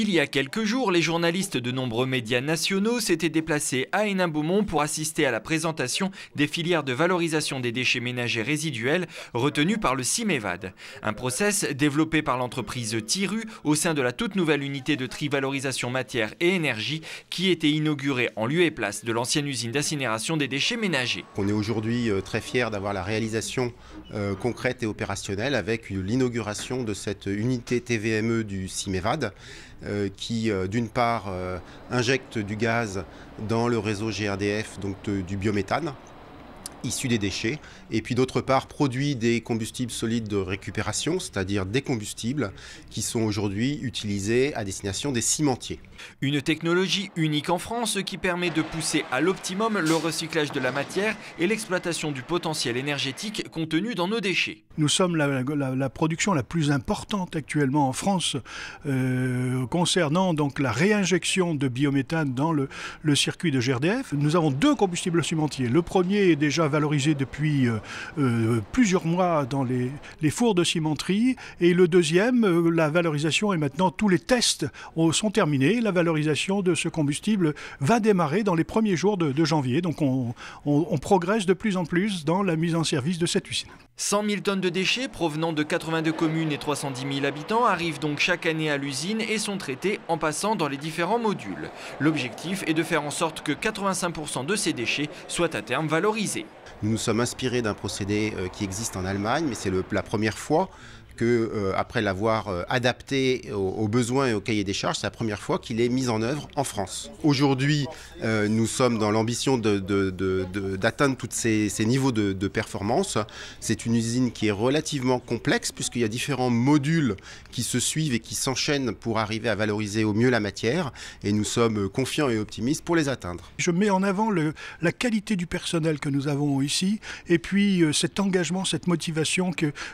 Il y a quelques jours, les journalistes de nombreux médias nationaux s'étaient déplacés à Hénin-Beaumont pour assister à la présentation des filières de valorisation des déchets ménagers résiduels retenues par le CIMEVAD. Un process développé par l'entreprise Tiru au sein de la toute nouvelle unité de tri-valorisation matière et énergie qui était inaugurée en lieu et place de l'ancienne usine d'incinération des déchets ménagers. On est aujourd'hui euh, très fiers d'avoir la réalisation euh, concrète et opérationnelle avec l'inauguration de cette unité TVME du CIMEVAD qui euh, d'une part euh, injecte du gaz dans le réseau GRDF, donc du biométhane, issus des déchets, et puis d'autre part produit des combustibles solides de récupération, c'est-à-dire des combustibles qui sont aujourd'hui utilisés à destination des cimentiers. Une technologie unique en France qui permet de pousser à l'optimum le recyclage de la matière et l'exploitation du potentiel énergétique contenu dans nos déchets. Nous sommes la, la, la production la plus importante actuellement en France euh, concernant donc la réinjection de biométhane dans le, le circuit de GRDF. Nous avons deux combustibles cimentiers. Le premier est déjà valorisé depuis euh, euh, plusieurs mois dans les, fours de cimenterie. Et le deuxième, euh, la valorisation est maintenant, tous les tests sont terminés. La valorisation de ce combustible va démarrer dans les premiers jours de, janvier. Donc on, on, on progresse de plus en plus dans la mise en service de cette usine. 100 000 tonnes de déchets provenant de 82 communes et 310 000 habitants arrivent donc chaque année à l'usine et sont traités en passant dans les différents modules. L'objectif est de faire en sorte que 85% de ces déchets soient à terme valorisés. Nous nous sommes inspirés d'un procédé euh, qui existe en Allemagne, mais c'est la première fois que, euh, après l'avoir euh, adapté aux, besoins et au cahier des charges, c'est la première fois qu'il est mis en œuvre en France. Aujourd'hui, euh, nous sommes dans l'ambition d'atteindre tous ces, niveaux de, performance. C'est une usine qui est relativement complexe puisqu'il y a différents modules qui se suivent et qui s'enchaînent pour arriver à valoriser au mieux la matière et nous sommes confiants et optimistes pour les atteindre. Je mets en avant la qualité du personnel que nous avons ici et puis cet engagement, cette motivation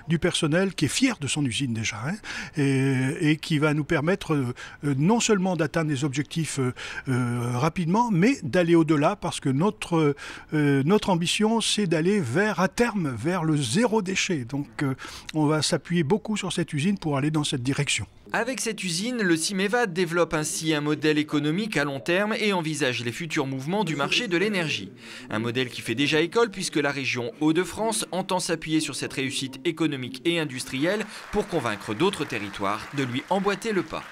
du personnel qui est fier de son usine déjà hein, et, qui va nous permettre euh, non seulement d'atteindre des objectifs euh, rapidement, mais d'aller au-delà parce que notre, euh, notre ambition, c'est d'aller vers, à terme, vers le zéro déchet. Donc euh, on va s'appuyer beaucoup sur cette usine pour aller dans cette direction. Avec cette usine, le CIMEVA développe ainsi un modèle économique à long terme et envisage les futurs mouvements du marché de l'énergie. Un modèle qui fait déjà école puisque la région Hauts-de-France entend s'appuyer sur cette réussite économique et industrielle pour convaincre d'autres territoires de lui emboîter le pas.